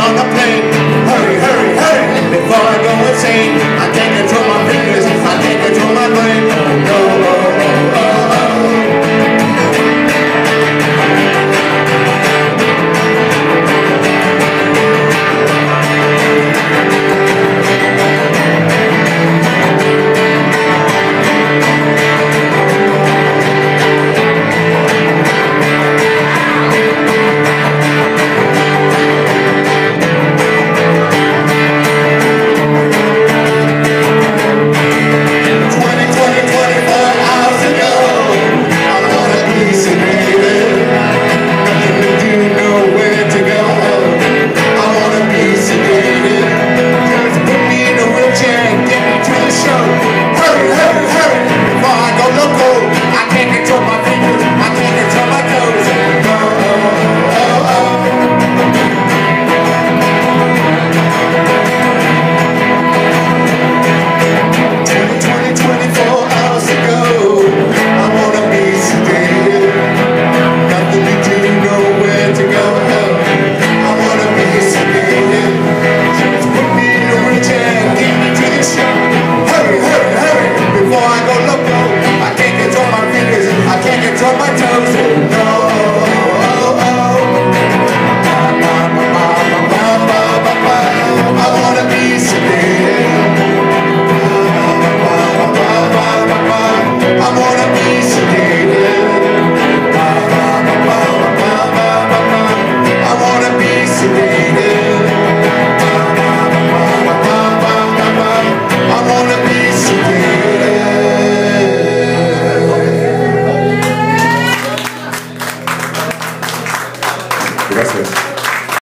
on the plane. Hurry, hurry, hurry, before I go insane.